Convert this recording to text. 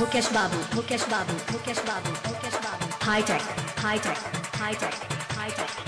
Mukesh Babu, Mukesh Babu, Mukesh Babu, Mukesh Babu. High tech, high tech, high tech, high tech.